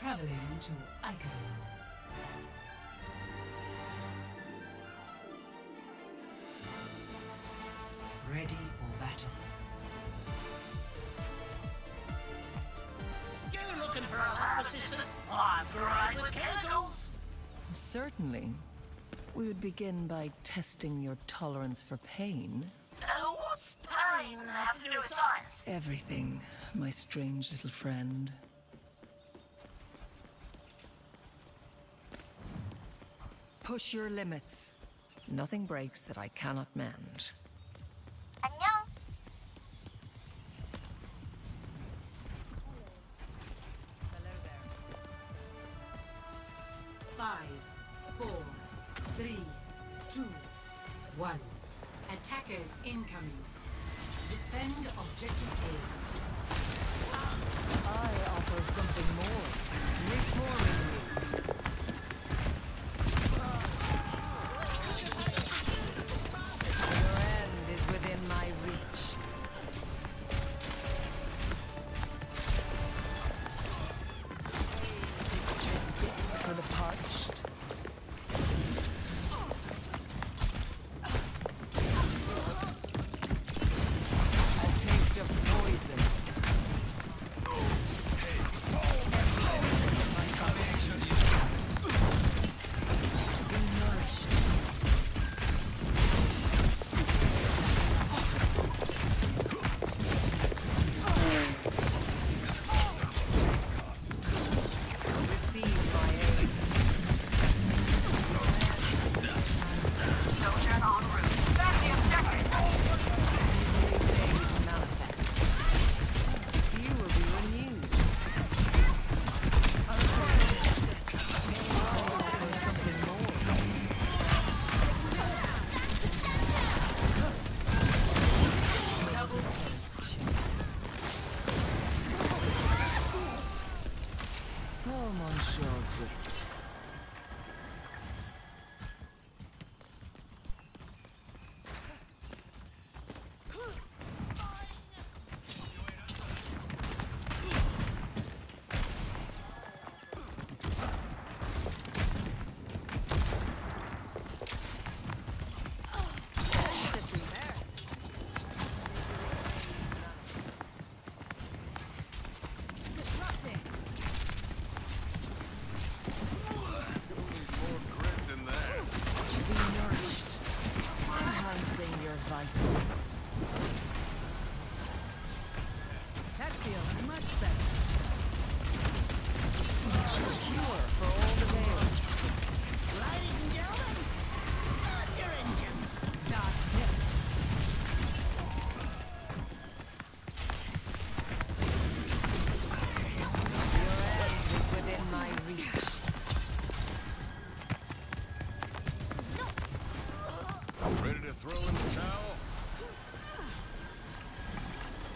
Traveling to Eichenwalde. Ready for battle. You looking for a lab assistant? I'm great with chemicals. Certainly. We would begin by testing your tolerance for pain. Uh, what's pain have to do with science? Everything, my strange little friend. Push your limits. Nothing breaks that I cannot mend. 안녕. Five, four, three, two, one. Attackers incoming. Defend objective A. I offer something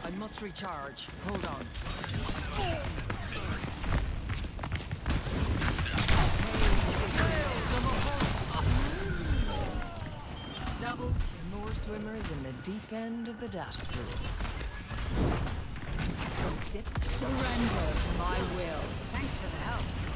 I must recharge. Hold on. Double More swimmers in the deep end of the data pool. Surrender to my will. Thanks for the help.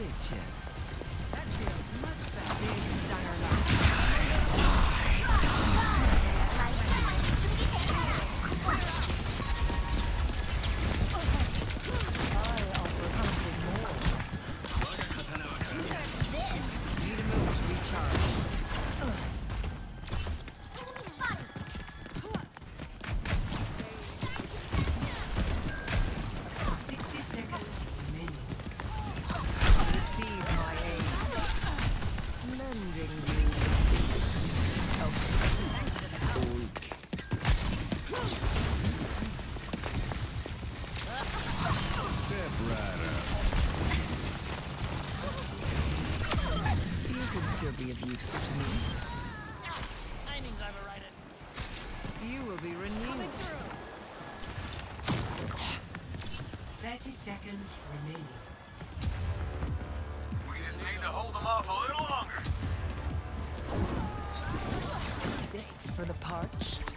Did you? use to me. Timing's overrated. You will be renewed. 30 seconds remaining. We just need to hold them off a little longer. Sick for the parched.